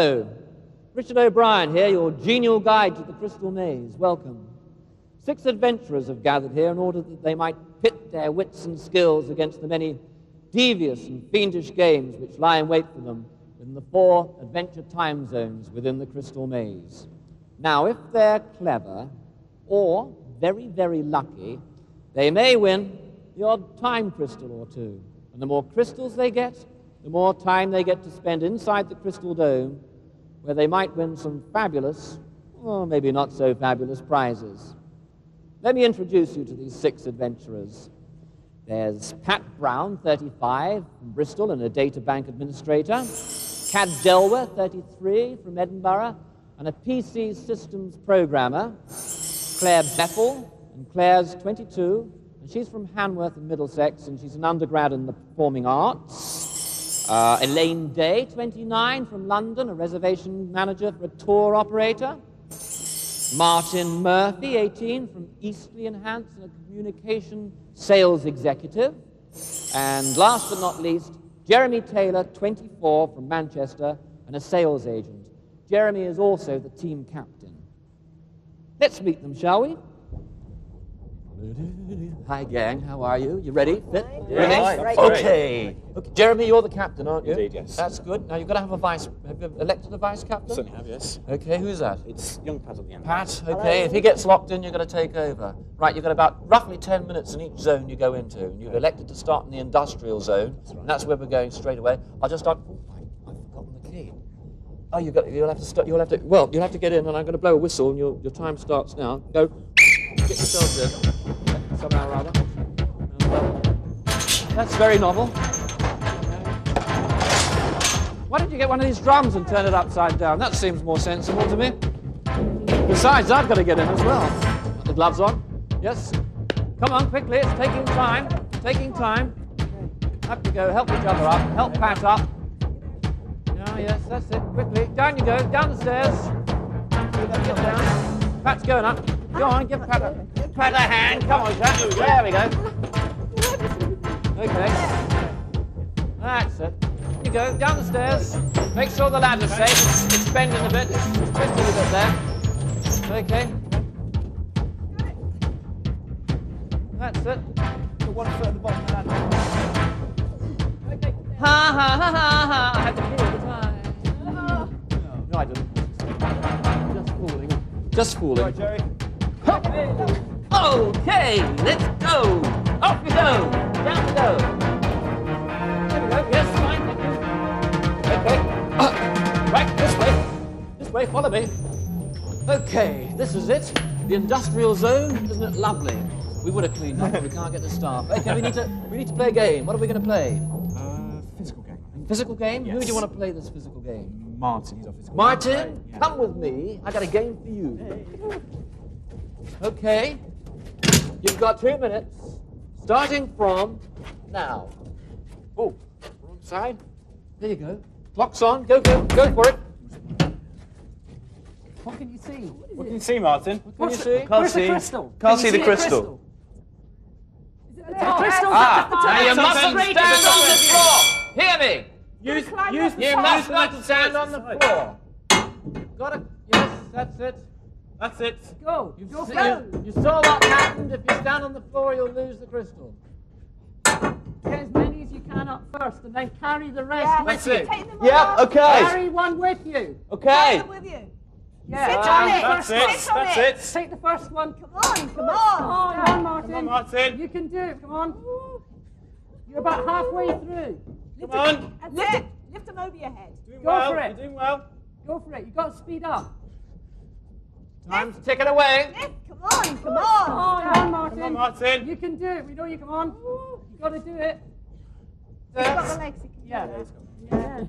Hello. Richard O'Brien here, your genial guide to the Crystal Maze. Welcome. Six adventurers have gathered here in order that they might pit their wits and skills against the many devious and fiendish games which lie in wait for them in the four adventure time zones within the Crystal Maze. Now, if they're clever or very, very lucky, they may win the odd time crystal or two. And the more crystals they get, the more time they get to spend inside the crystal dome, where they might win some fabulous, or maybe not so fabulous, prizes. Let me introduce you to these six adventurers. There's Pat Brown, 35, from Bristol and a data bank administrator. Cad Delworth, 33, from Edinburgh, and a PC systems programmer. Claire Bethell, and Claire's 22, and she's from Hanworth in Middlesex, and she's an undergrad in the performing arts. Uh, Elaine Day, 29, from London, a reservation manager for a tour operator. Martin Murphy, 18, from Eastleigh and Hants, and a communication sales executive. And last but not least, Jeremy Taylor, 24, from Manchester, and a sales agent. Jeremy is also the team captain. Let's meet them, shall we? Hi, gang. How are you? You ready? Fit? Yeah. Ready? Right, right. Okay. okay. Jeremy, you're the captain, aren't you? Indeed, yes. That's good. Now you've got to have a vice. Have you elected a vice captain? Certainly have, yes. Okay. Who's that? It's young Pat at the end. Pat. Okay. If he gets locked in, you're going to take over. Right. You've got about roughly ten minutes in each zone you go into, and you've elected to start in the industrial zone. That's right. And that's where we're going straight away. I'll just start. Oh, I, I've forgotten the key. Oh, you got. You'll have to start. You'll have to. Well, you'll have to get in, and I'm going to blow a whistle, and your your time starts now. Go. Get yourselves in. Somehow or other. That's very novel. Why don't you get one of these drums and turn it upside down? That seems more sensible to me. Besides, I've got to get in as well. The gloves on? Yes? Come on, quickly, it's taking time. Taking time. Have to go, help each other up, help Pat up. Ah, yes, that's it. Quickly, down you go, down the stairs. Get down. Pat's going up. Go on, give Pat a, give Pat a hand. Come on, Pat. There we go. Okay. That's it. You go down the stairs. Make sure the ladder's safe. It's bending a bit. Twisting a bit there. Okay. That's it. The one foot at the bottom of the ladder. Ha ha ha ha ha. I had to kill the time. No, I didn't. Just fooling. Just fooling. Right, Jerry. Okay, let's go. Off we go. Down we go. There we go. Yes, fine. Thank you. Okay. Uh, right, this way. This way. Follow me. Okay, this is it. The industrial zone. Isn't it lovely? We would have cleaned up, but we can't get the staff. Okay, we need to we need to play a game. What are we going to play? Uh, physical game. Physical game? Yes. Who do you want to play this physical game? Martin, he's our physical Martin, game. Come with me. I got a game for you. Okay. You've got two minutes, starting from now. Oh, wrong side. There you go. Clock's on. Go, go, go for it. What can you see? What can you see, Martin? What can you see? Where's Can't see. the see. crystal? Can't Can see you the a crystal. The crystal's Ah, at the top. now you mustn't stand on the floor. Hear me. Use, climb use the You must not stand on the floor. Got it? Yes, that's it. That's it. Go. You've Go se- go. you, you saw what happened. If you stand on the floor, you'll lose the crystal. Get as many as you can up first, and then carry the rest Yeah, with you. it. Take them Yep, all. okay. Carry one with you. Okay. Take them with you. Yeah. Sit on the it. That's it. Sit on That's it. it. Take the first one. Come on, come Come on. on, come on, Martin. Come on, Martin. You can do it. Come on. You're about halfway through. Come on. That's it. Lift them over your head. Doing Go well. for it. You're doing well. Go for it. You've got to speed up. Time's ticking away. Lift. Come on, come Come on. on, come on, Martin. Come on, Martin. You can do it. We know you. Come on. You've got to do it. You've got the legs. You can Yeah. do. Yeah.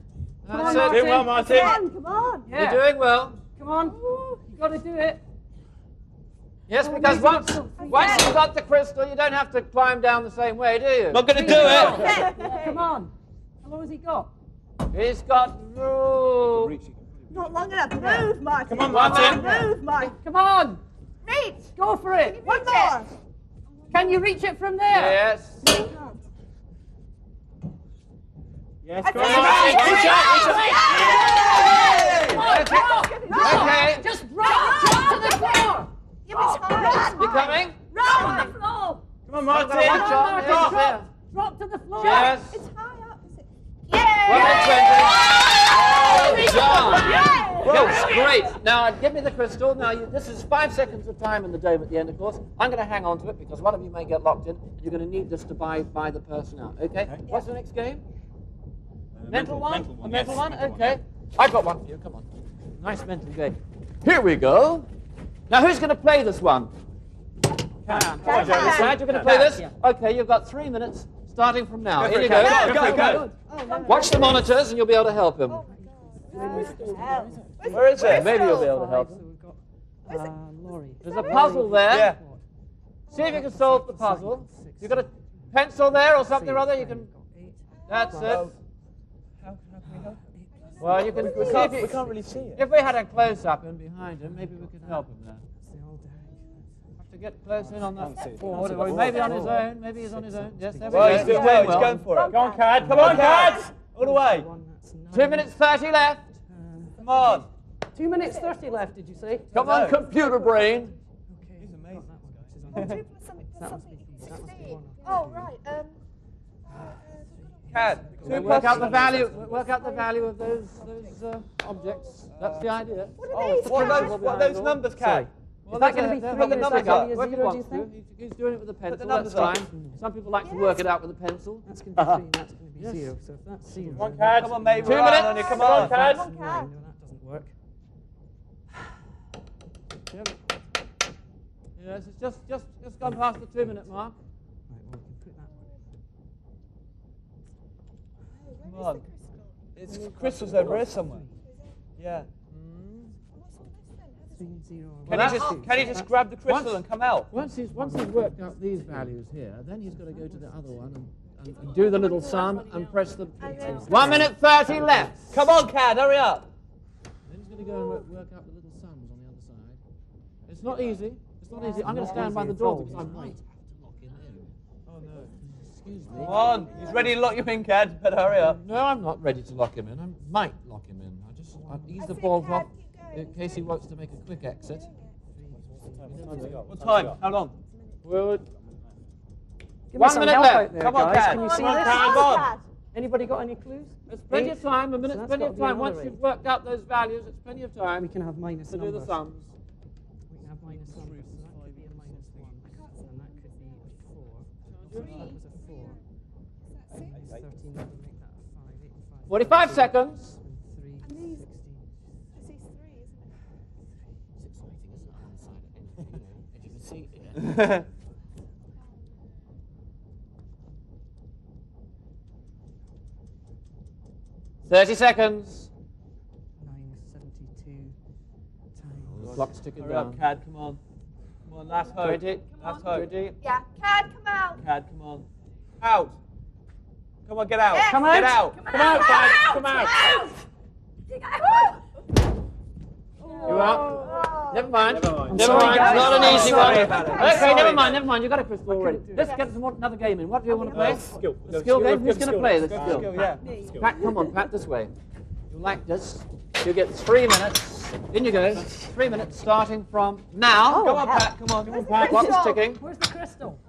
That's on, it. Martin. Doing well, Martin. Come on, come on. Yeah. You're doing well. Come on. You've got to do it. Yes, Oh, because maybe once, not once you've got the crystal, you don't have to climb down the same way, do you? Not gonna do it. Come on. How long has he got? He's got rule. Not long enough. Move, Martin. Come on, Martin. Move, Martin. Come on. Reach. Go for it. One more. Can you reach it from there? Yes. Yes, That's come on, it. Martin. That's Good it. shot. Good shot. Yay! Okay. Just drop, drop to the floor. Give us high. You coming? Run on the floor. Come on, I've Martin. watch. Martin, Yes, drop. Drop to the floor. Yes. It's high up, is it? One Yeah! minute. John. Yeah! Yes, great. Now, give me the crystal. Now, you, this is five seconds of time in the dome at the end, of course. I'm going to hang on to it because one of you may get locked in. You're going to need this to buy, buy the person out. Okay? What's the next game? Uh, mental, one? Mental A one. mental yes, one? mental okay. I've got one for you. Come on. Nice mental game. Here we go. Now, who's going to play this one? Come on, Come Joe. on. Dad, you're going to play this? Yeah. Okay, you've got three minutes starting from now. Go Here you it, go. Kat. Go, go, go. Oh, Watch the monitors and you'll be able to help him. Oh, Where is it? Maybe you'll be able to help him. uh, Laurie. There's a puzzle there. Yeah. See if you can solve the puzzle. You've got a pencil there or something or other. You can. That's it. How, how can we help? Well, you can. We see can't, we can't really see it. if we had a close up in behind him, maybe we could help him there. Have to get close in on Can't that board. Or maybe on his own. Maybe he's on his own. Yes, there we Well, go. he's doing well. He's going for it. Go on, Cad. Come on, Cad. All the way. Two minutes thirty left. Come on. Two minutes thirty left. Did you say? Come on, computer brain. Okay. He's amazing. Oh, two plus something, plus something. Sixteen. Oh, right. Um, Cad. Two Work plus. out the value. Work out the value of those those uh, objects. That's the idea. what Oh, are these? what are those, what are those numbers, Cad? Well, that they're gonna be they're three the numbers is up. a Work it zero, once do you think? He's doing it with a pencil. the That's numbers up. fine. Some people like to work it out with a pencil. That's going to be three. That's going to be Yes. zero. So if that's zero, Come on, then Cad. that's Come on, mate. Two minutes. on you. Come Come on, on. Cad. Come on, nine. No, that doesn't work. Yes, it's just just just gone past the two minute mark. Right, well, we can put that one. Come on. It's crystals over here somewhere. Yeah. Can Well, he just can he just grab the crystal Once- and come out? Once he's once he's worked out these values here, then he's got to go to the other one and, and, and do the little sum and press the. One minute thirty left. Come on, Cad. Hurry up. Then he's going to go and work, work out the little sums on the other side. It's not easy. It's not easy. I'm going to stand by the door because I might have to lock him in. Oh no. Excuse me. Come on. He's ready to lock you in, Cad. Better hurry up. No, I'm not ready to lock him in. I might lock him in. I just I ease the ball balls Cad, off in case he wants to make a quick exit. What time? How long? Well, Give One minute left. there, Come on, guys. Cad. Can you see on, this? Cad. Come on. Anybody got any clues? there's plenty Eight. of time. A So minute's that's plenty of time. Once you've worked out those values, it's plenty of time We can have minus to do the sums. We can have minus numbers. So that could be a minus one. And that could be a four. That was a four. Minus 13, that would make that a five. Eight five. 45 seconds. And three, these- 16. This is three, isn't it? It's exciting, isn't it? On the side of anything, you know, if you can see it. Thirty seconds. Nine, 72 times. Clock's ticking Hurry up. Cad. Come on. Come on. Last hope. Twenty. Last hope. Twenty. Yeah. Cad, come out. Cad, come on. Out. Come on, get out. Yes. Come Get out. out. Come out, Cad. Come out. You out? Oh. Never mind. Never mind. Never sorry, mind. guys. It's not an easy one. Okay, Sorry. never mind. Never mind. You've got a crystal already. Let's get some more, another game in. What do you want to play? Skill. The skill game. Who's going to play the Skill, skill? skill, yeah. Pat, come on, Pat, this way. You like this? You get three minutes. In you go. Three minutes starting from now. Come on, Pat. Come on. Come on, Pat. Clock is ticking. Where's the crystal?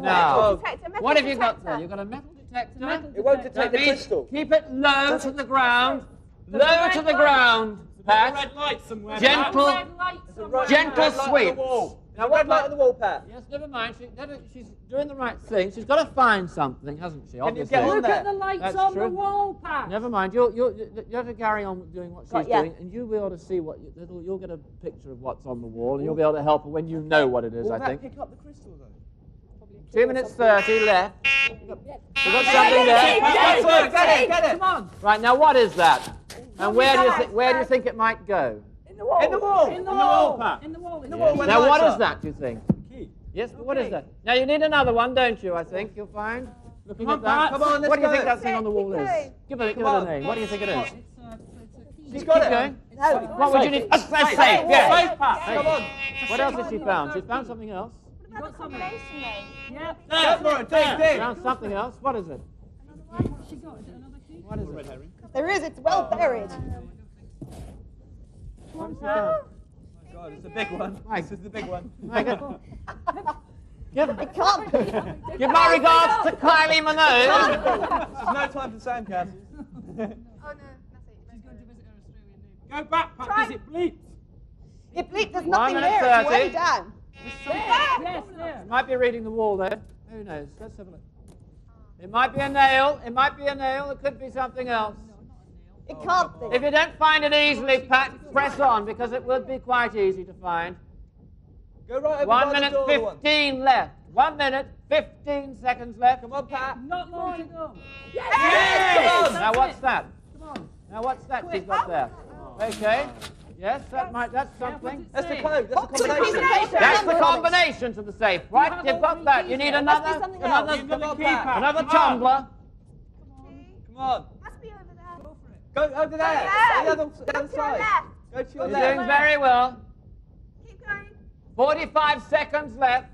Now, Oh. Detector, what have you got there? You've got a metal detector. It won't detect That the means crystal. keep it low to the ground. Low to the ground, Pat. Red light somewhere. Gentle. Red light somewhere. Gentle Red light the sweeps. wall. Now, Red what light about- on the wall, Pat. Yes, never mind. She, that is- she's doing the right thing. She's got to find something, hasn't she? you Obviously. get Look there? at the lights That's on the wall, Pat. Never mind. You'll, you'll, you have to carry on doing what she's Got doing, and you'll be able to see what you, it'll- you'll get a picture of what's on the wall, and you'll be able to help her when you know what it is. Will I that think. pick up the crystal, though? Two minutes thirty left. We've got something there. Get it, get it, get it. Come on. Right now, what is that? And where do you think where do you think it might go? In the wall. In the wall. In the wall. Pat. In the wall. In the wall. wall. Now, the what lights is are. that? Do you think? Key. Yes, but what is that? Now you need another one, don't you? I think you'll find. Looking Come at that. Come on, let's what do you think that thing on the wall is? Give it, give it a name. What do you think it is? It's, uh, it's a key. She's got Keep it. going. No. What would you need? That's that's safe. Safe, Yeah. Safe, Pat. Come on. What else has she found? She's found something else. What about the combination name? Yep. Go for it. Dig, dig. Found something else. What is it? What's she got? It another key? What is it? There is. It's well buried. What has he done? God, it's a big one. Mike. This is the big one. Mike, give, It can't be. give my regards to Kylie Minogue. There's no time for sandcastles. Oh no, nothing. Go back, Pat, does it bleep? It bleep, there's nothing there. It's way down. Yes, there. Might be reading the wall there. Who knows? Let's have a look. It might be a nail. It might be a nail. It could be something else. It can't be. If you don't find it easily, Pat, press on because it would be quite easy to find. Go right over One by the minute door, one. fifteen left. One minute fifteen seconds left. Come on, Pat. Not long to go. Yes! Now what's that? Come on. Now what's that she's got there? Oh. Okay. Yes, that might. That's something. That's the code. That's the Piece combination. That's the combination to the safe, right? You've got that. You need Must be another, something another, else. Come on, another tumbler. Come on. Must be over there. Go over there. Yeah. The other, the Go other to your side. left. Go to your You're left. doing very well. Keep going. 45 seconds left.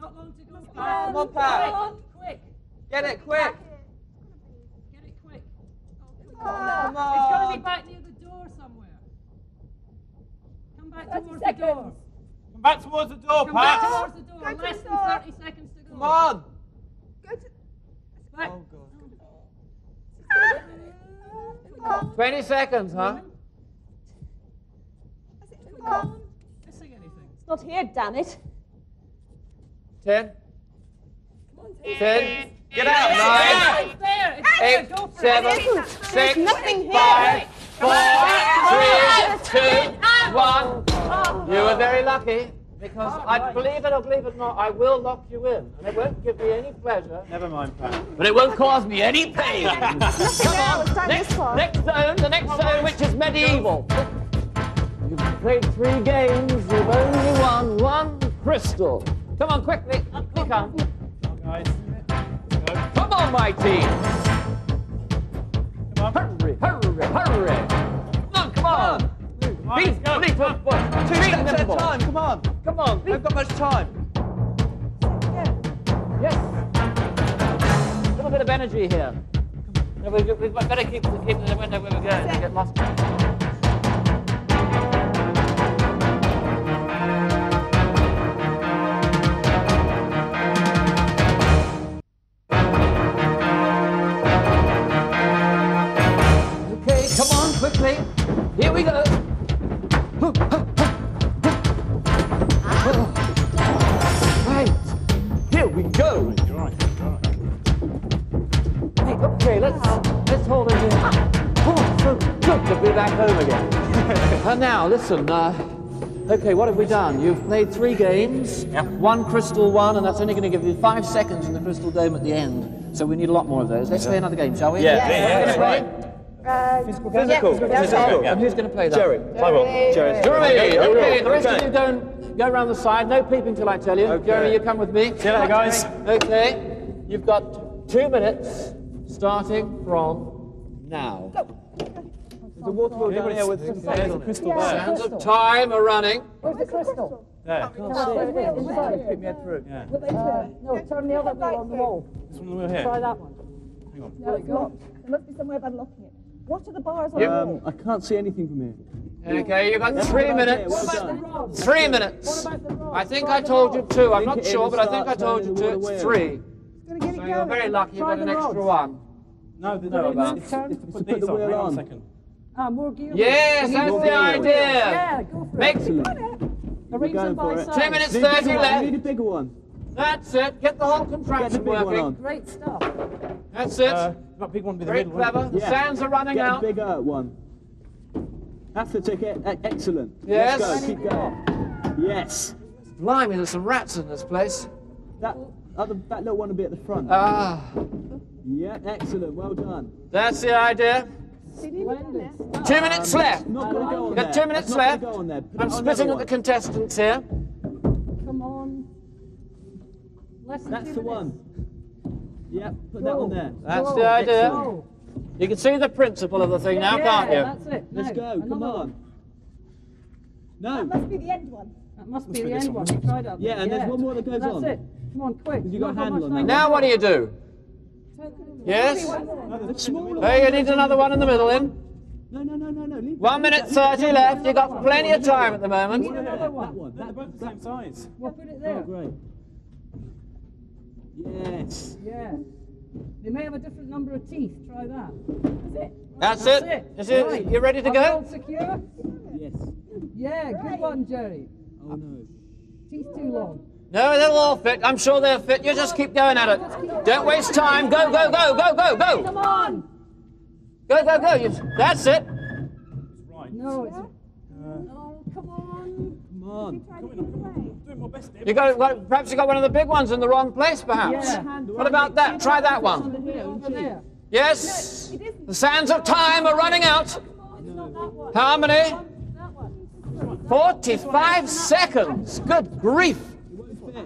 Not long to go. Ah, come on, Pat. Quick, quick. Get it quick. Get it quick. Oh, come It's got to be on. back near the door somewhere. Come back towards the door. Come back towards the door, Come back towards the door. Go to Less the than door. 30 seconds to go. Come on. Go to. Back. Oh, God. Come on. 20 seconds, huh? Come on. Missing anything? It's not here, damn it. 10, 10, Get out. Nine. It's there. It's eight, Go for seven, it. six, nothing here. five, four, three, two, one. You were very lucky because I believe it or believe it not, I will lock you in, and it won't give me any pleasure, Never mind, Pat. but it won't cause me any pain. Nothing else down Next, this next zone, the next zone, which is medieval. You've played three games, you've only won one crystal. Come on, quickly, up you come. Come on, my team. Come on. Hurry, hurry, hurry. On, Beat let's go. Fleetwood Foot. Two Beat steps at a time. Come on. Come on, We haven't got much time. Yes. A little bit of energy here. No, we, we've got- better keep, keep the window where we're going. We get lost. Now, listen. Uh, okay, what have we done? You've played three games, one crystal one, and that's only going to give you five seconds in the crystal dome at the end. So we need a lot more of those. Let's play another game, shall we? Yeah, yeah, yeah, yeah, play. right. Uh, Physical. yeah, Physical. yeah, Physical. And who's going to play that? Jerry. I will. Jerry. Jeremy, okay, the rest Okay. of you don't go around the side. No peeping till I tell you. Okay. Jeremy, you come with me. See you later, guys. Okay, you've got two minutes starting from now. There's a water wheel down here with some There's sand a on it. crystal there. Sands of time are running. Where's the crystal? There. Pick me head through. Yeah. Uh, no, turn the other way on the wall. This one over here. Try that one. Hang on. There we go. There must be some way of unlocking it. What are the bars on the Um, wall? I can't see anything from here. Okay, you've got three minutes. Three minutes. What about the rod? I think I told you two. I'm not sure, but I think I told you two. It's wheel. three. Gonna get it So you're very lucky. You've got an extra one. No, the, no, about. it's, it's to put put these the on. wheel Hang on a second. Ah, more gear. Yes, that's the idea. Yeah, go for it. Excellent. Arrange going them by for it. size. Two minutes Need thirty bigger one. You need a left. bigger one. That's it. Get the whole Get the contraption big one working. on. Great stuff. That's it. Uh, that big one be the Very middle one. clever. The Yeah. sands are running Get out. a bigger one. That's the ticket. Excellent. Yes. Let's go. Keep going. Yes. Blimey, there's some rats in this place. That other that little one will be at the front. Ah, yeah. Excellent. Well done. that's the idea. Splendid. Two minutes left. Not go there. got two minutes left. Go on there. Put I'm oh, it on spitting another at the contestants here. Come on. Less than That's two the minutes. one. Yep. Put that Go. on there. That's Go. the idea. Go. You can see the principle of the thing now, yeah, can't you? That's it. Let's Now, go. Come on. one. No. That must be the end one. That must be be the end one. one. You tried that. Yeah, and there's one more that goes That's on. That's it. Come on, quick. you got a handle on that. Now what do you do? Yes? The Hey, you need another one in the middle in. No, no, no, no, no. Leave One minute thirty left. You've got plenty of time at the moment. Another one. That one. They're both the same size. We'll put it Oh, there. great. Yes. Yeah. They may have a different number of teeth. Try that. That's That's it. it. Is it? Right. You ready to Are all go? secure? Yes. Yeah, good one, Jerry. Oh no. Teeth too long. No, they'll all fit. I'm sure they'll fit. You just keep going at it. Don't waste time. Go, go, go, go, go, go. Come on! Go, go, go. You, that's it. Right. No, it's. Oh, come on. Come on. Doing my best, Dave. You got, got perhaps you got one of the big ones in the wrong place, perhaps. Yeah. What about that? Try that one. Yes. The sands of time are running out. How many? 45 seconds. Good grief.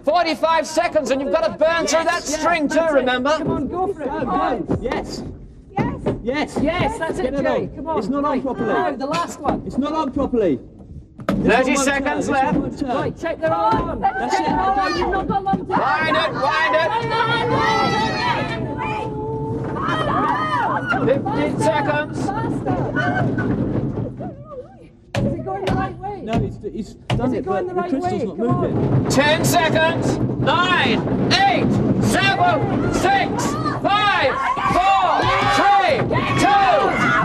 45 seconds, and you've got to burn through that string too, remember? Come on, go for it. Oh, Come on. Yes. Yes. Yes. Yes, that's Get it, it Come on. It's not on Right. properly. Now, the last one. It's not on properly. 30 One seconds turn, left. Right, check their arm. That's check it. their arm. You've not got long to Wind it, wind it. 15 seconds. Is it going right way? No, he's, he's done it it, going but the the crystal's way? not Come on. moving. 10 seconds. 9, 8, 7, 6, 5, 4, 3, 2,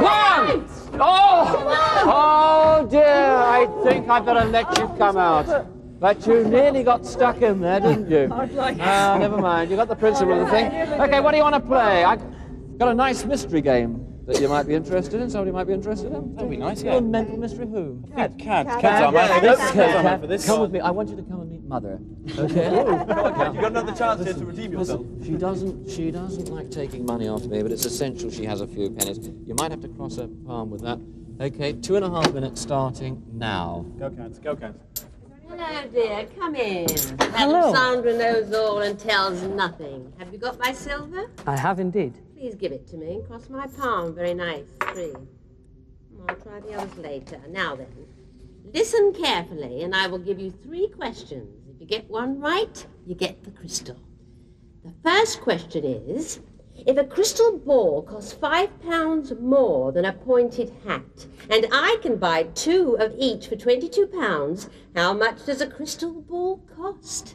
1. Oh, oh dear. I think I better let you come out. But you nearly got stuck in there, didn't you? Ah, never mind. You got the principle of the thing. Okay, what do you want to play? I've got a nice mystery game that you might be interested in. Somebody might be interested in. That'd be nice, A yeah. little mental mystery. Who? Cad, Cad, Cad. Cad's our man for this. Cad's our man for this. Come with me. I want you to come and meet Mother. Okay. you've got another chance here to redeem yourself. Listen, she doesn't. She doesn't like taking money off me, but it's essential she has a few pennies. You might have to cross her palm with that. Okay, two and a half minutes starting now. Go, Cad. Go, Cad. Hello, dear. Come in. Hello. Madam Sandra knows all and tells nothing. Have you got my silver? I have indeed. Please give it to me. Cross my palm. Very nice. Three. I'll try the others later. Now then, listen carefully, and I will give you three questions. If you get one right, you get the crystal. The first question is if a crystal ball costs five pounds more than a pointed hat, and I can buy two of each for 22 pounds, how much does a crystal ball cost?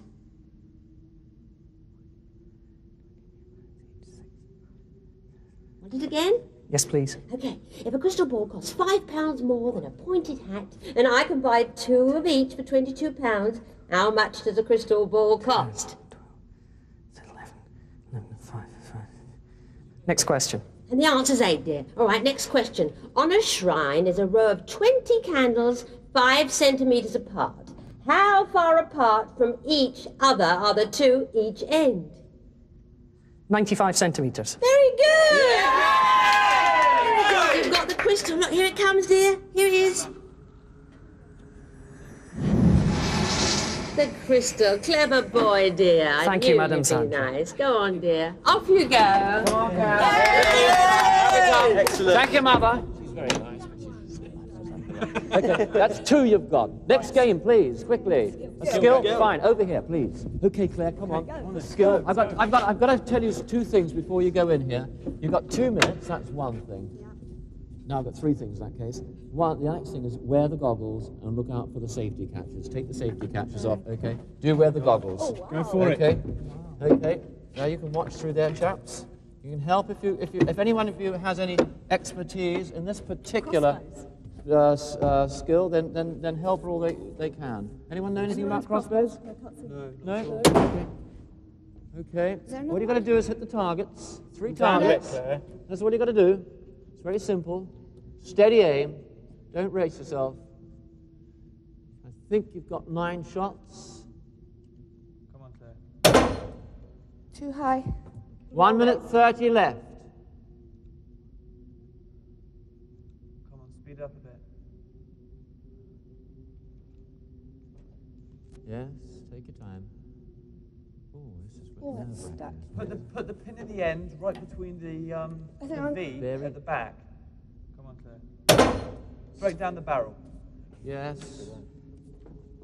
Want it again? Yes, please. Okay, if a crystal ball costs five pounds more than a pointed hat, and I can buy two of each for 22 pounds, how much does a crystal ball cost? 11, 11, 5, 5. Next question. And the answer's eight, dear. All right, next question. On a shrine is a row of 20 candles five centimeters apart. How far apart from each other are the two each end? 95 centimetres. Very good! Very good. You've got the crystal. Look, here it comes, dear. Here it is. The crystal. Clever boy, dear. Thank knew you, Madam you'd Sandra. nice. Go on, dear. Off you go. Excellent. Thank you, Mother. She's very nice. Okay, that's two you've got. Next game, please, quickly. A skill, fine. Over here, please. Okay, Claire, come on. The skill. I've got, I've got, I've got to tell you two things before you go in here. You've got two minutes. That's one thing. Now I've got three things in that case. One, the next thing is wear the goggles and look out for the safety catches. Take the safety catches off. Okay. Do wear the goggles. Go for it. Okay. Okay. Now you can watch through there, chaps. You can help if you, if you, if anyone of you has any expertise in this particular s- uh, skill, then, then, then help all they, they can. Anyone know anything about crossbows? No. No. Okay. Okay. What you got to do is hit the targets. Three Down a bit, targets. Claire. That's what you got to do. It's very simple. Steady aim. Don't race yourself. I think you've got nine shots. Come on, Claire. Too high. One minute thirty left. Come on, speed up a bit. Yes, take your time. Oh, this is Oh, it's stuck. Put the put the pin in the end, right between the um I the V Very- at the back. Come on, Claire. Straight down the barrel. Yes.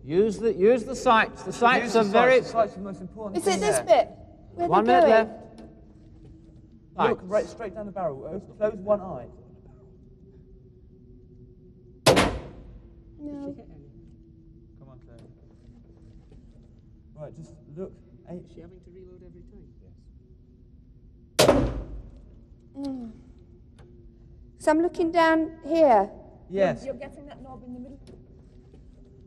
Use the use the sights. The sights Use are the very. sights. The sights are the most important. Is thing it this there. bit? Where One they minute going? left. Look Right. right straight down the barrel. Uh, Close one eye. No. Come on, Claire. Right, just look. Eight. Is she having to reload every time? Mm. So I'm looking down here. Yes. You're getting that knob in the middle.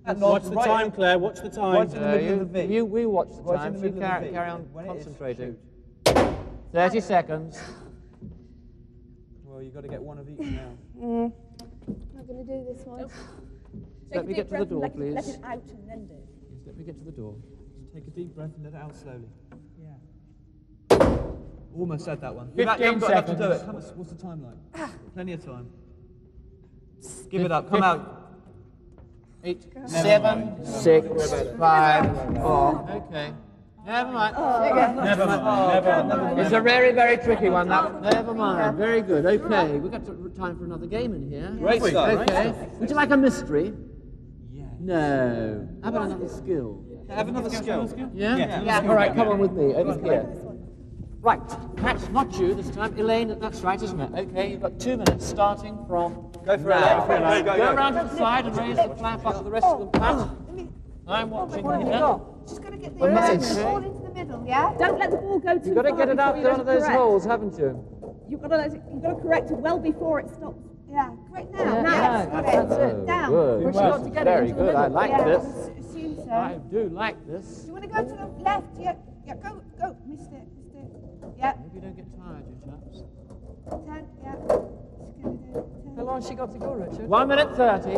That Watch the right time, in- Claire. Watch the time. Right in the Uh, middle you, of the V. you, we watch the Right in time. the you middle the carry, carry on When concentrating. 30 seconds. Well, you've got to get one of each now. Mm. I'm going to do this one. Let me get to the door, please. let it out and then do. Yes, let me get to the door. Just take a deep breath and let it out slowly. Yeah. Almost had that one. 15 You've got enough to do seconds. it. Come on, What's the time like? Ah. Plenty of time. Give it up. Come out. Eight, seven, six, five, four. Okay. Never mind. Oh. Never mind. Oh, Never mind. It's a very, very tricky one. That. Never mind. Very good. Okay, we've got time for another game in here. Great start. Okay. Would you like a mystery? Yeah. No. How about another skill? Have another skill. Yeah? Yeah. All right, come on with me. Over here. Right. That's not you this time. Elaine, that's right, isn't it? Okay, you've got two minutes starting from Go for now. it. Elaine. Go, go, Go go. around to the side and raise the flap up to the rest of them. Pat, I'm watching What have you here. got? just got to get the ball into the middle, yeah? Don't let the ball go too You've got to get it out you one of those correct. holes, haven't you? You've got to let it, you've got to correct it well before it stops. Yeah, correct now. Yeah, Yes, yeah, got that's it. it. Down. Good. We've got to get it Very into the good. I middle. like yeah, this. Assume so. I do like this. Do you want to go to the left? Yeah, yeah, go, go. Missed it, missed it. Yeah, Hope you don't get tired, you chaps. ten, yeah. Just gonna do ten. How long has she got to go, Richard? One minute thirty.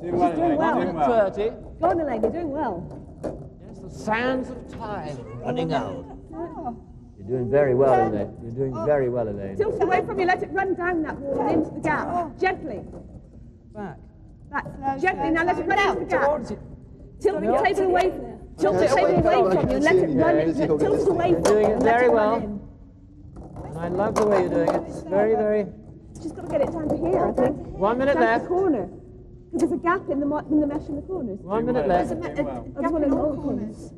Doing well, doing well. Doing Minute well. thirty. Go on, Elaine, you're doing well. Yes, the sands of time running out. Oh, You're doing very well, Elaine. You're doing oh. very well, Elaine. Tilt it away from you, let it run down that wall and into the gap. Oh. Gently. Back. Back. Gently, now let it slow. run into the gap. Towards it. Tilt the table away Tilt the table away from you let it run into Tilt it away You're doing it and very well. run in. And I love the way you're doing it. It's very, very. Just got to get it down to here, I think. One minute Down left. the corner. Because there's a gap in the, in the mesh in the corners. One minute There's a, left. ma- a, a gap in all corners.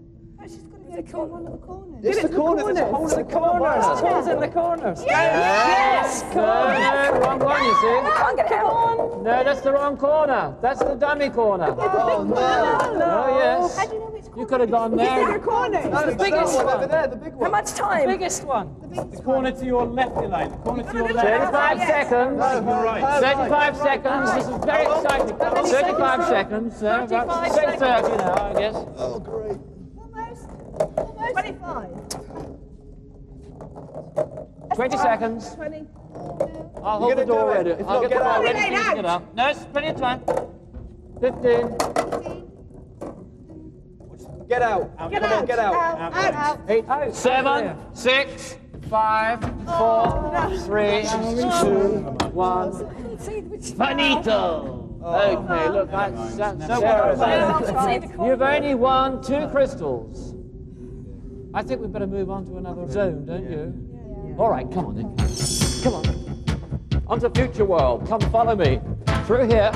Oh, she's got to get it to one of the corners. It's Get it the to the corners. It's the corners. whole the corners. Holes in the corners. Yes! No, no, wrong one, you see. Come get it out. No, that's the wrong corner. That's the dummy corner. Oh, no. Oh, yes. How do you know which corner? You could have gone there. Bigger there. corners. No, the biggest one over there, the big one. How much time? Biggest one. The biggest The corner to your left, Elaine. The corner to your left. 35 seconds. You're right. 35 seconds. This is very oh. exciting. 35 seconds. So about 6.30 now, I guess. Oh, great. Almost. Almost. 25. 20 seconds. 20. I'll hold the door do ready. If I'll not, get the get door out. ready. Get for out. get up. No, it's plenty of time. 15, 15. Get out. Get Come on, out. get out. Out. Out. Out. 8, Out. 7, 6, 5, 4, 3, 2, 1. See which Finito! Oh. Okay, look, that's, that's so Let's well see the corner. You've only won two crystals. I think we'd better move on to another zone, don't you? All right, come on then. Come on. On to Future World. Come follow me. Through here.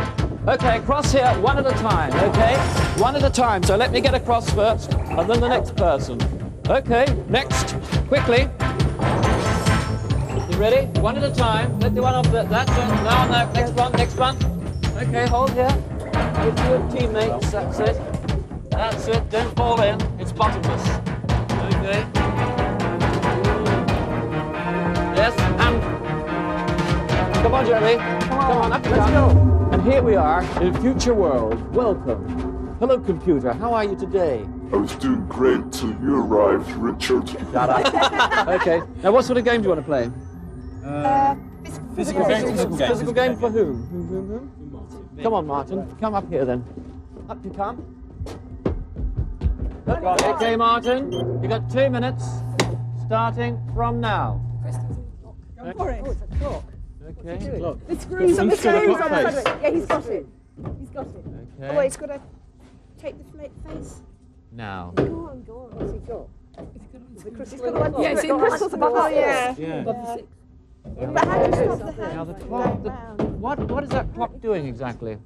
Okay, across here, one at a time, okay? One at a time. So let me get across first, and then the next person. Okay, next. Quickly. You ready? One at a time. Let the one off the. That's it. No, no. Next one. Next one. Okay, hold here. With your teammates. That's it. That's it. Don't fall in. It's bottomless. Okay. Yes. And come on, Jeremy. Come on. Up you Let's go. And here we are in Future World. Welcome. Hello, computer. How are you today? I was doing great till you arrived, Richard. Shut up. okay. Now, what sort of game do you want to play? uh, Physical physical game. Physical game. Physical game for whom? Whom, whom, whom? Come on, Martin. Come up here then. Up you come. Okay, Martin. you've got two minutes, starting from now. Go for it. Okay. Look. The screws on the Some sort of screws clock on the face. side. Yeah, he's got it. He's got it. Okay. Oh, Okay. he's got to take the fla- face. Now. Go on, go on. What's he got? He's got one- Yeah, it's in crystals above Oh, the yeah. Yeah. But how do you stop the hand Now the clock. The, what what is that clock doing exactly?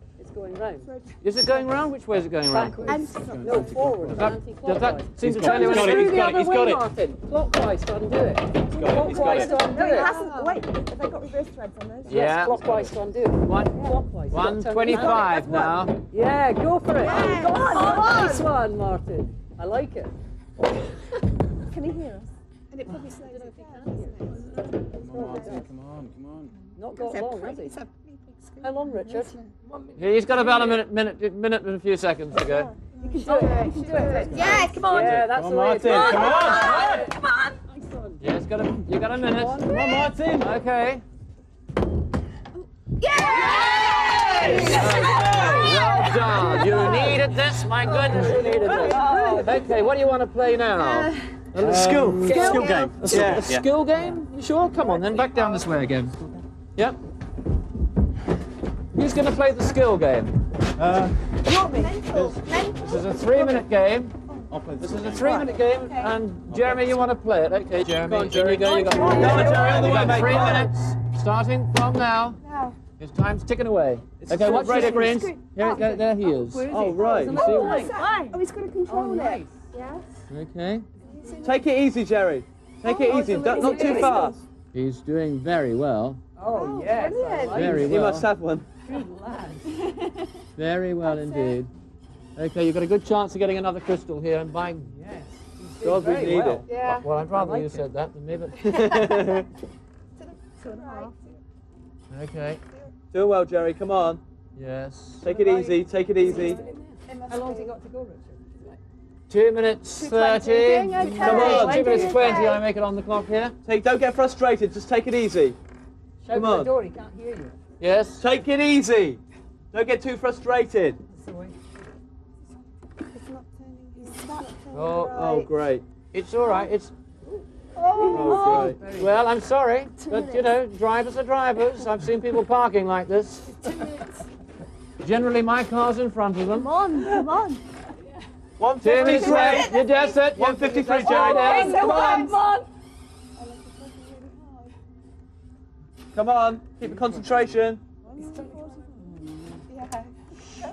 It's going round. Is it going round? Which way is it going round? Backwards. No, forward. That- does that anti-clockwise. seem to He's tell you got it, anything? he's got it, he's got it, Martin. Clockwise to undo it. got it, Clockwise it. to undo No, it it. hasn't. Wait, have they got reverse threads on those? Yeah. Yes, clockwise to undo it. One, Clockwise. You've got to turn it 125 round. now. Yeah, go for it. Yeah. Go on, Come on. Nice one, Martin. I like it. Can he hear us? And it probably slows it down, doesn't it? Come on, Martin, come on, come on. Not got It's long, has he? How long, Richard? He's got about a minute, minute, minute and a few seconds to go. You can do it. You can do it. Yeah, come on. Yeah, that's Come the on, way it's Martin, done. come on. Come on. Yeah, it's got a, you got a minute. Come on, Martin. Okay. Yay! Well done. You needed this. My oh, goodness, you needed this. Oh, okay, what do you want to play now? Uh, a uh, skill, skill game. A, s- a skill game? You sure? Come on then, back down this way again. Yep. Who's going to play the skill game? Uh, This is a three-minute game. This is a three-minute game, and Jeremy, you want to play it? Okay, Jeremy. on, in Jerry. you go. You got, Come on, Jerry, on the you way, got three minutes, starting from now. Now. His time's ticking away. It's okay, a watch radio Radio Greens. screen. Here, there, there he is. oh, right. You see him? Oh, he's going to control it. Yeah. Okay. Take it easy, Jerry. Take it easy. Don't, not too fast. He's doing very well. Oh, yes. I brilliant. like Very He must have one. Good lad. Very well indeed. Okay, you've got a good chance of getting another crystal here, and by Yes. God, we need well. it. Yeah. well, I'd rather like you it. said that than me, but Two and a half. okay. Doing well, Jerry. Come on. Yes. Take it easy. Take it easy. How long's he got to go, Richard? Two minutes 2:20, thirty. doing okay. Come on, We're two minutes twenty. okay. I make it on the clock here. Take. Don't get frustrated. Just take it easy. Shout Come at the on. door, he can't hear you. Yes. Take it easy. Don't get too frustrated. That's the way. It's not turning. He's not turning Oh, right. Oh, great. It's all right. It's Oh, oh great. Oh. well, I'm sorry, but you know, drivers are drivers. I've seen people parking like this. Generally, my car's in front of them. Come on, come on. Two 153. left. You just it. 153, That's Jerry. right, Come on, come on. Come on. Keep the concentration.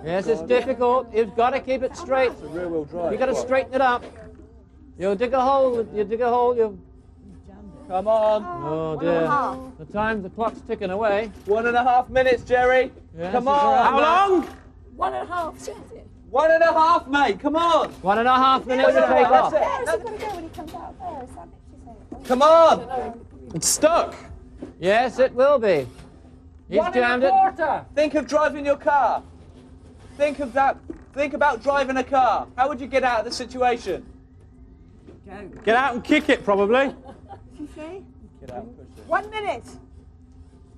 Yes, it's difficult. You've got to keep it straight. It's a rear wheel drive. You've got to straighten it up. You'll dig a hole. You dig a hole. You. Come on. Oh dear. half. The time, the clock's ticking away. One and a half minutes, Jerry. Yes, Come on. How long? One and a half. One and a half, mate. Come on. One and a half minutes to take off. that's Where is he going to go when he comes out of there? Is that Come on. It's stuck. Yes, it will be. He's One and jammed a it. quarter. Think of driving your car. Think of that. Think about driving a car. How would you get out of the situation? Get out and kick it, probably. you say? Get out and push it. One minute.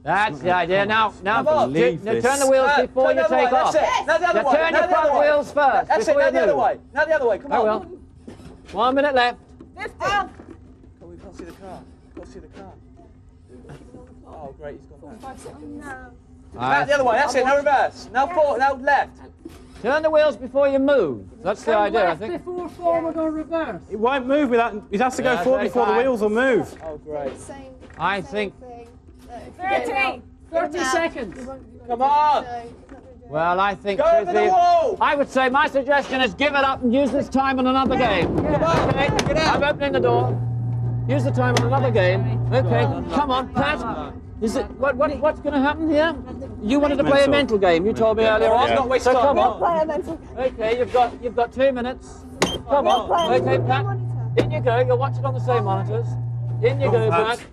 That's the idea. Now, now, Come on. t- Believe now turn the wheels Uh, before you the way, take off. That's. Now the other Now way. turn now your the other front way. wheels first That's it. Now the other way. Now the other way. Come I on. will. One minute left. Oh, we can't see the car. Can't see the car. Oh, great. He's gone back. Oh, no. Now the other way. That's it. Now reverse. Now forward. Now left. Turn the wheels before you move. That's the Turn idea, I think. before forward or reverse. It won't move without. It has to go Yeah, forward before the wheels will move. Oh, great. Same. I same think. Thing. Thirty. 30 seconds. Come on. Well, I think. Go over the wall. I would say my suggestion is give it up and use this time on another game. Come on. Okay, Get out. I'm opening the door. Use the time on another game. Okay, come on, Pat. Is it what, what what's going to happen here? You wanted to play a Mental. mental game. You told me earlier on. Let's not waste so time. come on. play and then talk. Okay, you've got you've got two minutes. Come on. play Okay. Pat. In you go. You're watching on the same monitors. In you oh, go, Pat. Pat.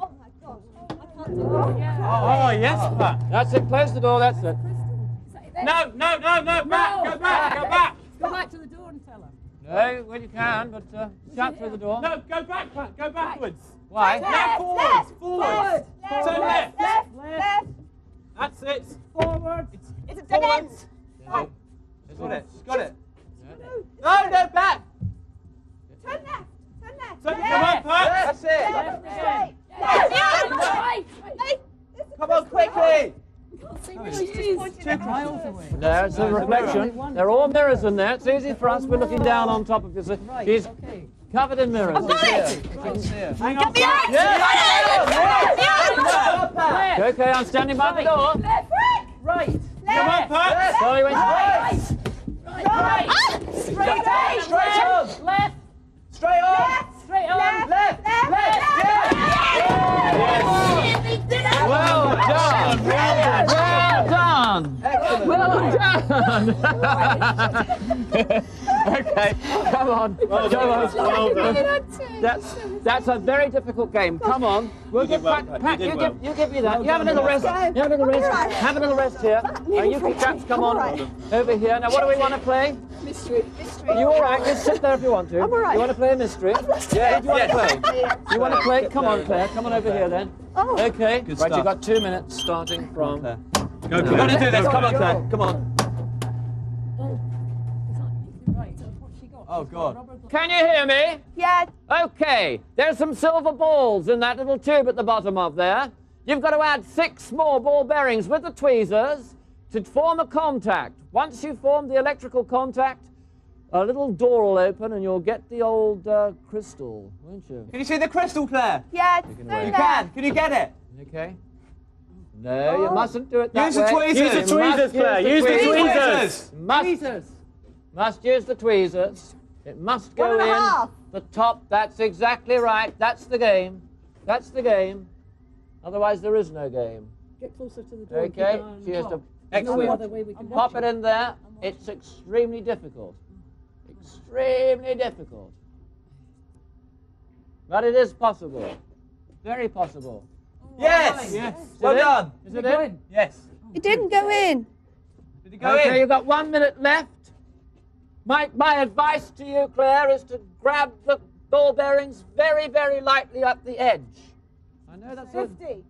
Oh my gosh. Oh, I can't do it. Oh, oh, yes, Pat. That's it. Close the door. That's it. No, no, no, no, back, go back, go back. Go back to the door and tell her. No, well you can, but uh, shout through the door. No, go back, Pat, go backwards. Why? No, forwards, forwards. Left, Turn left. left, left. That's it. Forward. It's a dead end. Got it. Got it. No, no, back. Turn left. Turn left. So, come on, Pat. That's it. Left, straight. Right. Hey, Come on, quickly. Two miles away. No, it's a reflection. They're all mirrors in there. It's easy for us. We're looking down on top of you. So Right, He's okay. covered in mirrors. Hang on, Pat. Okay, I'm standing by the door. left. Right. Come on, Pat. So he went Right. straight. Right. Straight, ah! Straight. straight on. Left. Straight on. Left. Straight on. Left. Left. Left. Left. Well done. Well done. Well done. okay, come on. come on. That's that's a very difficult game. Come on. We'll give well, Pat, Pat. Pat, You you, did give you give me that. You have a little rest. You have a little rest. Have a little rest here. Now you can chaps come on over here. Now what do we want to play? Mystery. Mystery. You all right? Just sit there if you want to. I'm all right. You want to play a mystery? Yeah, You want yes. to play? You want to play? Come on, Claire. Come on over here then. Oh. Okay. Good right, stuff. You've got two minutes starting from. Claire. Go, We've got to do this. Come on, Claire. Come on. Right, so what's she got? Oh, She's got a God. Can you hear me? Yeah. Okay, there's some silver balls in that little tube at the bottom of there. You've got to add six more ball bearings with the tweezers to form a contact. Once you form the electrical contact, a little door will open and you'll get the old uh, crystal, won't you? Can you see the crystal, Claire? Yeah. away. through You can. Can you get it? Okay. No, you oh. mustn't do it that Use the way. tweezers. Use the You must tweezers, Claire. Use the tweezers. Must, must use the tweezers. It must go One and a in half. the top. That's exactly right. That's the game. That's the game. Otherwise, there is no game. Get closer to the door. Okay? an eye on the She has to clock. No Excellent. we can pop it in there. It's extremely difficult. Extremely difficult. But it is possible. Very possible. Yes. Yes. Well it? done. Is it in? Yes. It didn't go in. Did it go in? okay, you've got one minute left. My, my advice to you, Claire, is to grab the ball bearings very, very lightly up the edge. I know that's a, 50.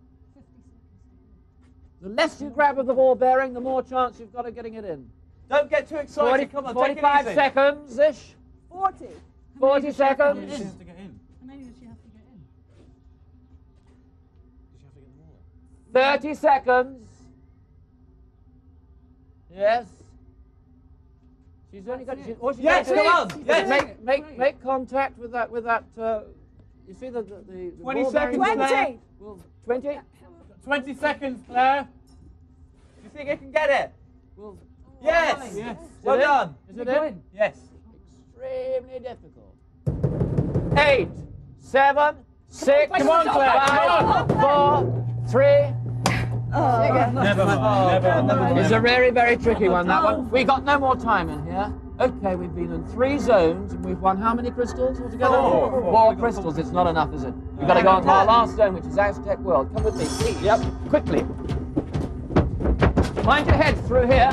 the less you grab of the ball bearing, the more chance you've got of getting it in. Don't get too excited. 40, excited. Come on, take it 45 easy. seconds ish. 40. 40 seconds. 30 seconds. Yes. She's only got. She, all she's Yes, got to come on. Yes. Make make make contact with that with that. Uh, you see the the, the, the 20 ball bearing- seconds, Claire. 20. Well, 20. 20 seconds, Claire. You think you can get it? Well, Yes. Yes. Well it done. Is it in? Yes. Extremely difficult. Eight, seven, six, Come on, Claire, five, four, three. Oh. Oh. Never mind. Never mind. It's a very, very tricky one, that one. We've got no more time in here. Okay, we've been in three zones and we've won how many crystals altogether? Four. Four crystals. It's not enough, is it? We've got to go on to our last zone, which is Aztec World. Come with me, please. Yep. Quickly. Mind your head through here.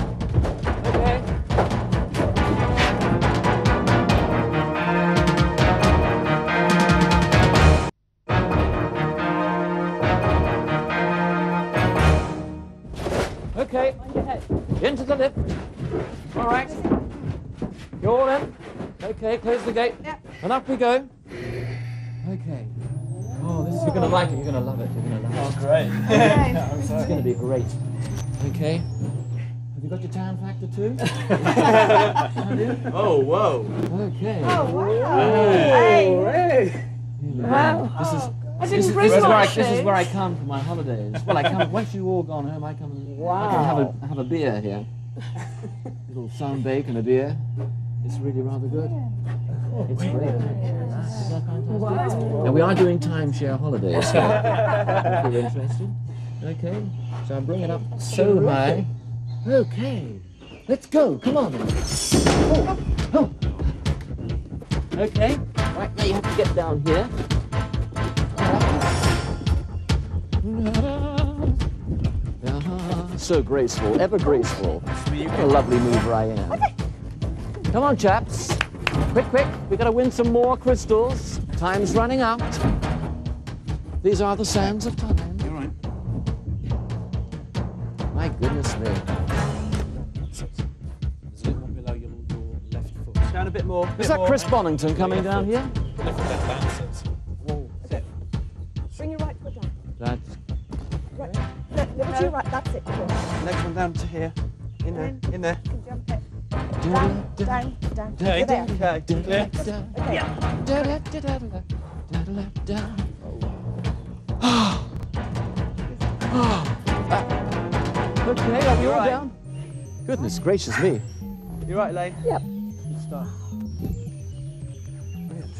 Okay, close the gate. Yep. And up we go. Okay. Oh, this you're gonna like it. You're gonna love it. You're gonna love it. Oh, great. This is gonna be great. Okay. Have you got your time factor too? Oh, whoa. Okay. Oh, wow. Hey. Wow. This is. This is, this, is where I, this is where I come for my holidays. Well, I come once you all gone home. I come. and I can have a have a beer here. little sunbake and a beer. It's really rather good. It's great. Isn't that fantastic? And we are doing timeshare holidays. here, if you're interested. Okay. So I'm bringing it up so high. Okay. Let's go. Come on. Oh. Oh. Okay. Right now you have to get down here. So graceful, ever graceful. What a lovely mover I am. Come on, chaps. Quick, quick. We've got to win some more crystals. Time's running out. These are the sands of time. You're right. My goodness me. It's a bit more below your, your left foot. Down a bit more. Is bit that more. Chris Bonington coming down here? Left foot down, bounces. Bring your right foot down. That's Right. No, no, to right. That's it. Next one down to here. In there. In there. Down, down, down. Okay. You're there. Okay. Clear. Okay. Okay, are we all Right. down? Goodness gracious me. You right, Elaine? Yep. Good stuff.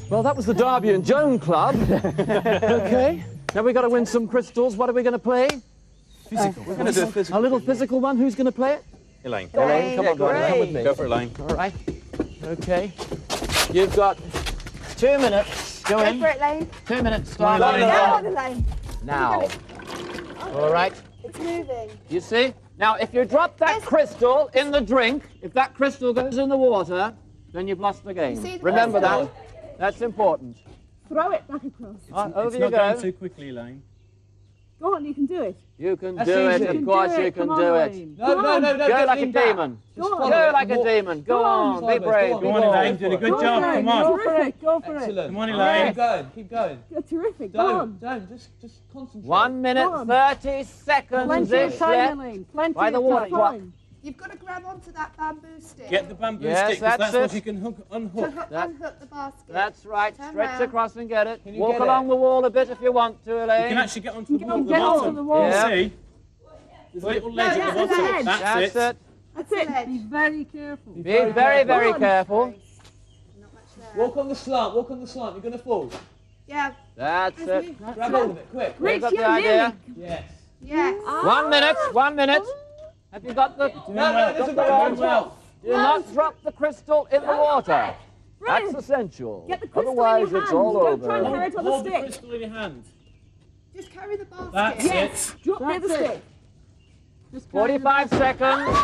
Well, that was the Darby and Joan Club. okay. Now we've got to win some crystals. What are we going to play? Physical. We're going to do a physical. A little physical one. Who's going to play it? Elaine. Elaine, come on, go Elaine, come with me. Go for Elaine. All right. Okay. You've got two minutes. Go Go in. for it, Lane. Two minutes. Come on, Start Elaine. Go on, Elaine. now. All right. It's moving. You see? Now, if you drop that crystal in the drink, if that crystal goes in the water, then you've lost the game. the Remember crystal? that. That's important. Throw it back across. Right, over It's you not going too quickly, Elaine. Go on, you can do it. You can That's do easy. it. You Of course, you can do it. No, no, no, no. Go don't like a lean back. demon. Just Go on. follow Go it. like a Walk. demon. Go Go on, on. Be Sideways, brave. go on. On. Elaine. Doing a good Go job. for it. Come on. Go for it. Go for it. Excellent. Come on, Keep going. Keep going. You're terrific. Go Don't, on. don't. Just, just concentrate. One minute, Go on. 30 seconds Plenty of ish time, left. Elaine. Plenty By the water. time. You've got to grab onto that bamboo stick Get the bamboo Yes, stick, 'cause that's that's what it. you can hook, unhook. hook, That- unhook the basket. That's right. Turn Stretch round. across and get it. Can you Walk get along it? the wall a bit if you want to, Elaine. You can actually get onto the wall on- at the get onto the wall. Yeah. See? There's a little ledge Yeah, at the that's bottom. it. That's, That's it. That's it. Be very careful. Be very, very Go on. careful. Not much there. Walk on the slant. Walk on the slant. You're going to fall. Yeah. That's it. Grab hold of it. Quick. You Rich, got the idea? Yes. Yes. One minute. One minute. Oh. Have you got the? No, no, this is Got the wrong well. Do not drop the crystal in the water. Right. That's essential. Get the crystal Otherwise, in your it's all Don't try and over. carry it on the Hold the stick. crystal in your hand. Just carry the basket. That's Yes. it. Drop near the stick. Just 45 seconds.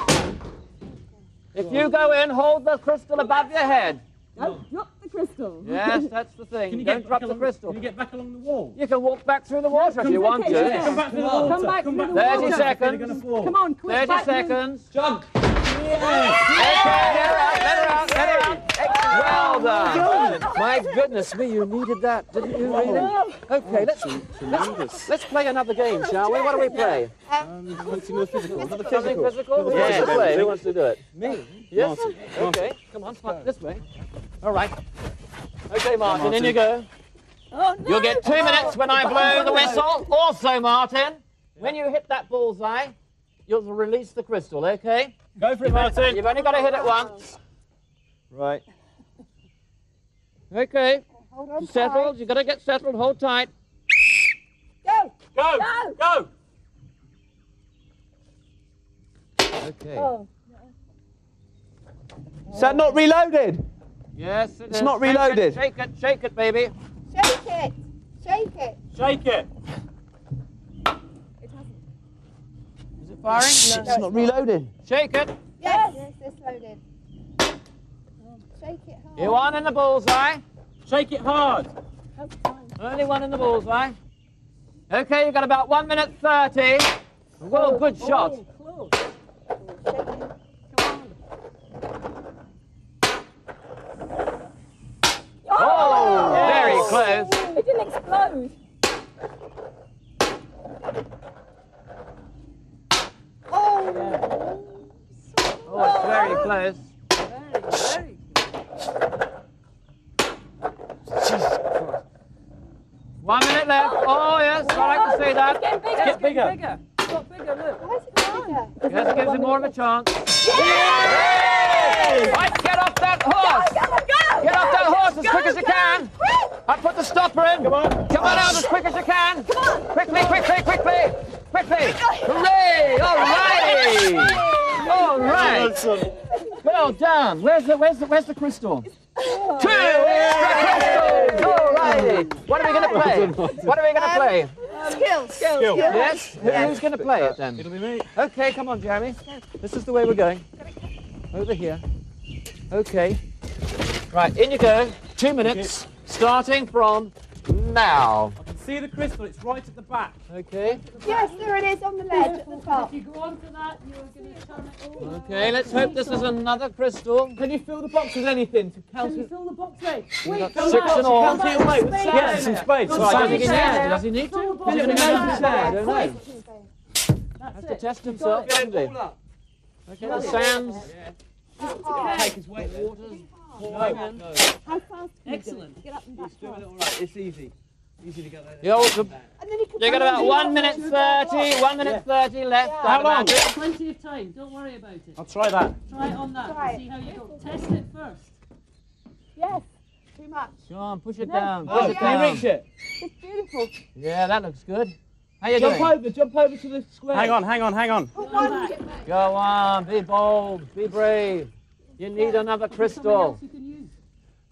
If you go in, hold the crystal above your head. Don't drop the crystal. Yes, that's the thing. Can you Don't get drop the along, crystal. Can you get back along the wall? You can walk back through the water if you want to. yeah. Come back to the water. Come back Come through back the to the 30 seconds. You're going to fall. Come on, quick. 30 back through. seconds. Jump. Okay, let her out, let her out, let her out. Well done. My goodness me, you needed that, didn't you, really? Okay, let's, let's, let's play another game, shall we? What do we play? Um, Something physical? Who wants to play? Who wants to do it? Me. Yes? Okay, come on, come on, this way. All right. Okay, Martin, in you go. Oh, no. You'll get two minutes when I blow the whistle. Also, Martin, when you hit that bullseye, you'll release the crystal, okay? Go for it, Martin. You've only got to hit it once. Right. Okay. Hold on Settled. You've got to get settled. Hold tight. tight. Go. Go. Go. Go. Okay. Oh. Is that not reloaded? Yes, it It's is. not Shake it, reloaded. Shake it, shake it, baby. Shake it. Shake it. Shake it. It hasn't. Is it firing? It's not reloaded. Shake it. Yes. Yes, it's loaded. Shake it hard. You one in the bullseye. Shake it hard. Only one in the bullseye. Okay, you've got about one minute thirty. Well, good shot. Oh, close. Oh. Come on. Oh, oh! very close. It didn't explode. Oh. Oh, it's very close. Very, very One minute left. Oh, oh, yes, I like to see that. Get bigger. Get bigger. bigger. It's got bigger, look. Why is it bigger? Yes, gives him more of a chance. Yay! Right, get off that horse. Go, go, go, Get off that horse as quick as you can. I put the stopper in. Come on. Come on out as quick as you can. Come on. Quickly, quickly, quickly. Quickly. Hooray! All righty. All right. Well done. Where's the where's the where's the crystal? Two extra crystals. All righty. What are we going to play? What are we going to um, play? Skills. Skills. Skill. Yes. Who- Who's going to play it then? It'll be me. Okay, come on, Jeremy. This is the way we're going. Over here. Okay. Right, in you go. Two minutes, starting from now. I can see the crystal. It's right at the back. Okay. Yes, there it is on the ledge at the top. If you go on to that, you're going to turn it over. Okay, let's hope this is another crystal. Can you fill the box with anything to count Can you fill the box right? We've got Fill the six box all. count it away with sand. Get some space. Right, Right, does he need to? Does he need to? Fill Is box he Fill going it to with sand. I don't know. That's Has to test himself, Get doesn't it he? all up. Okay, the sands. Take his weight there. Water's No, no. How fast can you do Excellent. it? Get up and back He's doing it all right. It's easy. Easy to get that. You're, And then he could you got about one minute do 30, one minute 30 left. How long? Plenty of time. Don't worry about it. I'll try that. Try it on that. Try and it. See how you go. Test it first. Yes, too much. Come on, push it No. down. Oh, Push it can you reach it? It's beautiful. Yeah, that looks good. How you Jump doing? over, jump over to the square. Hang on, hang on, hang on. Put one. Go on, be bold, be brave. You need another Something crystal. else you can use.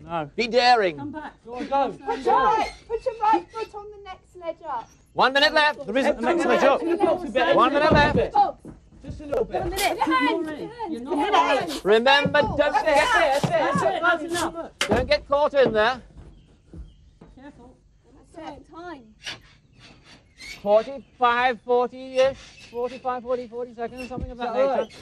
No. Be daring. Come back. Go on, go. Put your right, put your right foot on the next ledge up. One minute left. There isn't the next To ledge up. the box. One minute left. Box. Just a little bit. One minute. You're not ready. You're not Hit Remember, don't That's it, get, that's it, That's that's it. it. That's enough. don't get caught in there. Careful. Set time. 45, 40-ish, 45, 40, 40 seconds, or something of that nature. right?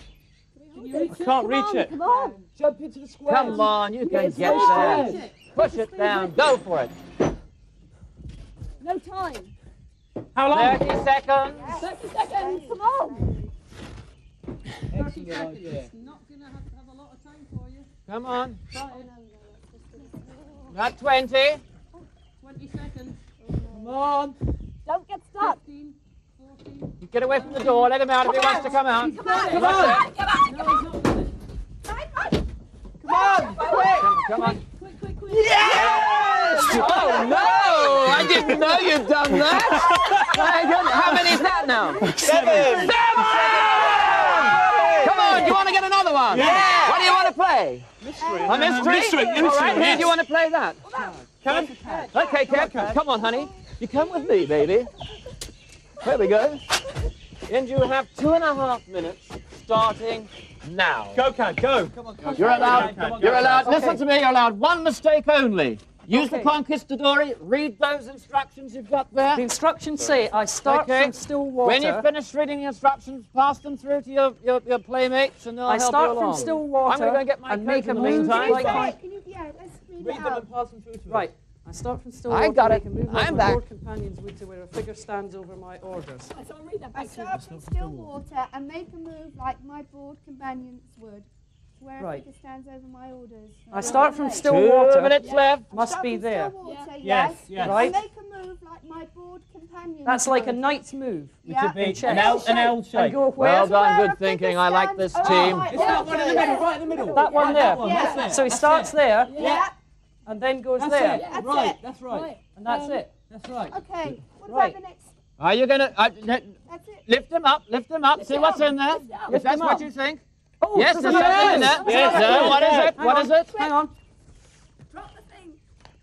Can you I can't reach it. Come on. Jump into the square. Come on, you can It's get no there. Push it down, go for it. No time. How long? 30 seconds. 30 seconds. Come on. 30 seconds. It's not going to have have a lot of time for you. Come on. Not 20. 20 seconds. Come on. Don't get stuck. 15. 14. Get away from the door, let him out if he wants to come out. Come on. Come on. No, he's not with it. Right, right. Come on. Quick. Come on. Quick, quick, quick. Yes! Oh no! I didn't know you'd done that. My goodness, How many is that now? Seven. Seven! Come on, do you want to get another one? Yeah. What do you want to play? Mystery. A mystery? Mystery, All right, mystery, who do you want to play that? Come. Okay, Kev, come on, honey. You come with me, baby. There we go. And you have two and a half minutes starting now. Go, Gad, go. You're allowed, Come on, you're go. allowed, listen to me, you're allowed one mistake only. Use the Okay. conquistadori, read those instructions you've got there. The instructions say I start Okay. from still water. When you finish reading the instructions, pass them through to your, your, your playmates and they'll I help start you from along. still I'm water going to go get my and coat make in a the move meantime. like Can you, yeah, let's read, Read them out. and pass them through to us. Right. I start from still I water. got make it. a move I'm like my back. board companions would to where a figure stands over my orders. I shall read that I back to start from still water and make a move like my board companions would. Where a Right. figure stands over my orders. I start from Okay. still Two water. minutes left. Must be there. Water, Yeah. yes. Yes, yes. Right. And make a move like my board companions That's like a would. knight's move. Which Yeah. would be Check. an L, an L And shape. go where? Well done, Where good thinking. I like this team. over my It's that one in the orders. middle, right in the middle. That one there. one, Yeah. that's. So he starts it. there Yeah. And then goes That's there. it. That's right, it. that's right. Right. And that's Um, it. That's right. Okay. What Right. about the next? Are you going to uh, That's it. lift them up? Lift them up. See what's in there. Lift. If that's them what you think. Oh, Yes, there's there's something in there. Yes, sir. another What one. is it? Hang What on. is it? Hang on. Drop the thing.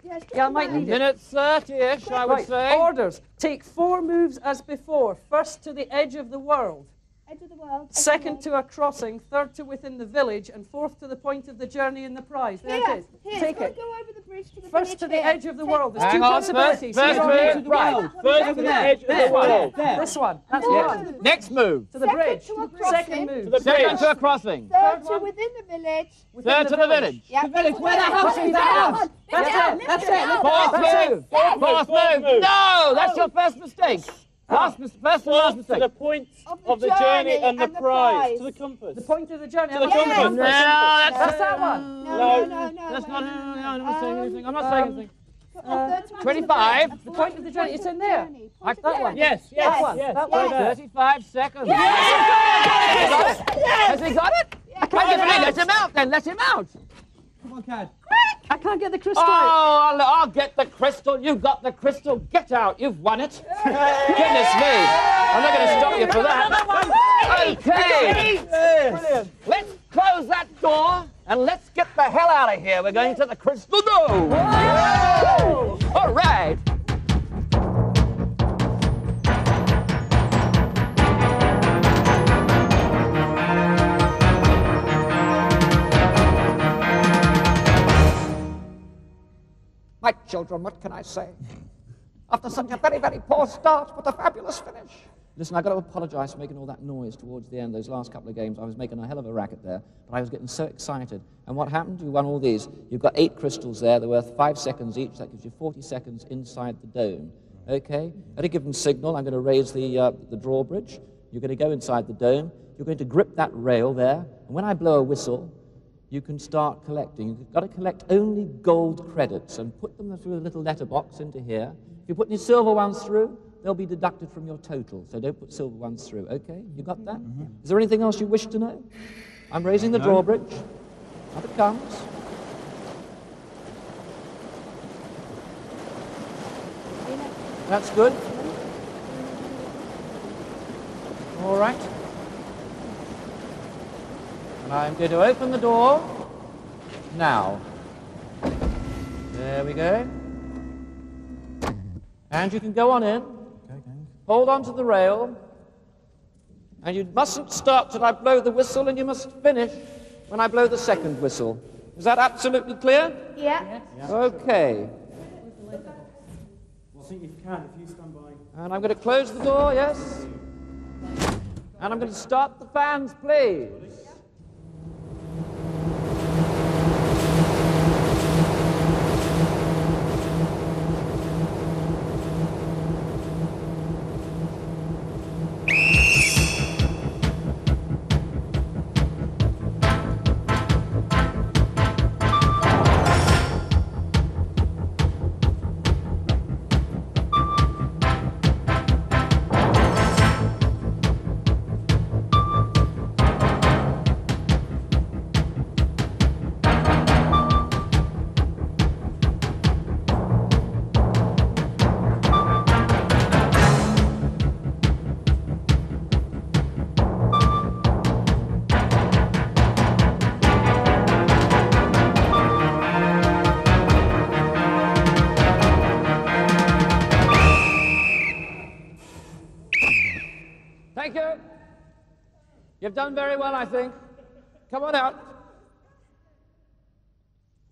Yes, Yeah, I might need it. Minute 30-ish, I would Right. say. Orders. Take four moves as before. First to the edge of the world. Edge of the world. edge of the Second world. to a crossing. Third to within the village. And fourth to the point of the journey and the prize. There Here, it is. here, Take it. go over the bridge to the First to the here. edge of the Take- world. There's Hang two on, possibilities. first- Here first on move. it. Right. First to the there. edge of the world. There. This one. That's Yeah. one. Next move. To the Second bridge. to. Second move. the Second to a crossing. Third Third to within the village. Within Third to the village. Yeah. The village. Where the house is that house? That's it. That's it. Fourth That's move. Fourth Fourth move. move. No, that's oh. your first mistake. Last, mis- first and last To the point Of the of the journey journey and the and the prize. prize. To the compass. The point of the journey. To the I'm compass. No, that's, That's that one. No, No. no, no, no. That's not, wait. no, no, no, I'm not saying anything. I'm not saying um, anything. A third to within 25. The point of the journey. It's in there. of the journey. I- Point that one. Yes, yes, That one. yes. That one. there. 35 seconds. Has he got it? Has he got it? Yeah, Wait a minute, let him out then, let him out. Come on, Gad. I can't get the crystal. Oh. I'll, I'll get the crystal. You got the crystal. Get out. You've won it. Goodness me. I'm not going to stop you for that. Okay. Brilliant. Let's close that door and let's get the hell out of here. We're going to the crystal dome. All right. My children, what can I say? After such a very, very poor start, but a fabulous finish. Listen, I've got to apologize for making all that noise towards the end, those last couple of games. I was making a hell of a racket there, but I was getting so excited. And what happened? You won all these. You've got eight crystals there. They're worth five seconds each. That gives you 40 seconds inside the dome. Okay? At a given signal, I'm going to raise the, uh, the drawbridge. You're going to go inside the dome. You're going to grip that rail there. And when I blow a whistle, you can start collecting. You've got to collect only gold credits and put them through a little letterbox into here. If you put any silver ones through, they'll be deducted from your total. So don't put silver ones through. Okay, you got that? Mm-hmm. Is there anything else you wish to know? I'm raising the drawbridge. Up it comes. That's good. All right. And I'm going to open the door now. There we go. And you can go on in. Hold on to the rail. And you mustn't start till I blow the whistle, and you must finish when I blow the second whistle. Is that absolutely clear? Yeah. Okay. Well, I think if you can, if you stand by. And I'm going to close the door, yes? And I'm going to start the fans, please. You've done very well, I think. Come on out.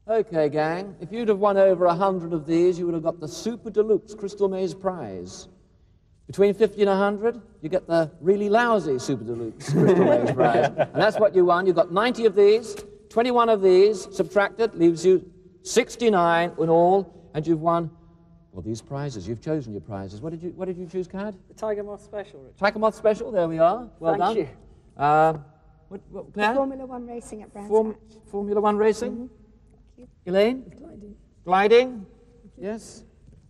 Okay, gang. If you'd have won over a hundred of these, you would have got the Super Deluxe Crystal Maze Prize. Between 50 and 100, you get the really lousy Super Deluxe Crystal Maze Prize. And that's what you won. You've got 90 of these, 21 of these, subtracted, leaves you 69 in all, and you've won, well, these prizes. You've chosen your prizes. What did you, what did you choose, Gad? The Tiger Moth Special, Richard. Tiger Moth Special, there we are. Well Thank done. you. Um, what, what, Claire? Formula One racing at Brands Form, Hatch. Formula One racing? Mm-hmm. Elaine? Gliding. Gliding? Yes?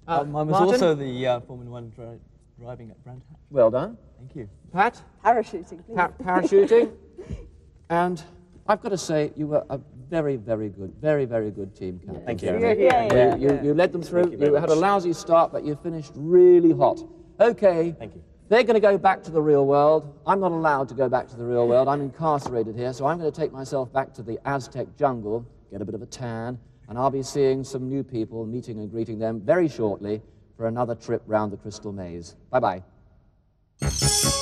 Uh, Uh, mine was Martin? also the uh, Formula One dri- driving at Brand Hatch. Well done. Thank you. Pat? Parachuting, please. Pa- parachuting? and I've got to say, you were a very, very good, very, very good team captain. Thank you. Jeremy. Yeah, You, you, you led them through. Thank you You, very had a lousy start, but you finished really hot. Okay. Thank you. They're going to go back to the real world. I'm not allowed to go back to the real world. I'm incarcerated here, so I'm going to take myself back to the Aztec jungle, get a bit of a tan, and I'll be seeing some new people, meeting and greeting them very shortly for another trip round the Crystal Maze. Bye bye.